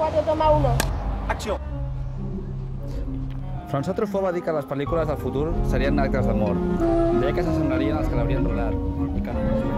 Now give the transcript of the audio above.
4, toma 1. Acció. François Truffaut va dir que les pel·lícules del futur serien actes d'amor. Deia que s'assemblarien als que l'haurien rodat i que no